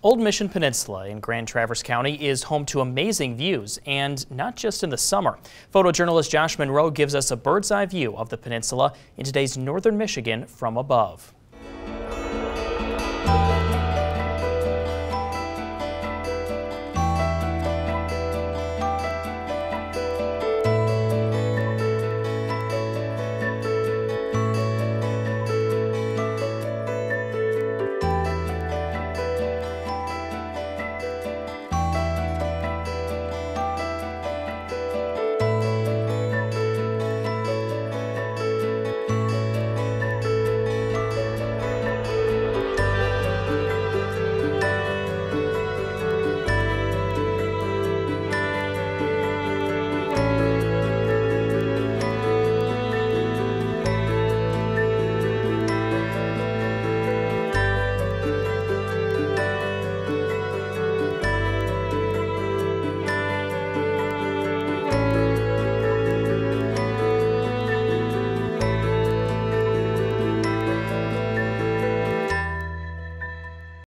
Old Mission Peninsula in Grand Traverse County is home to amazing views, and not just in the summer. Photojournalist Josh Monroe gives us a bird's eye view of the peninsula in today's northern Michigan from above.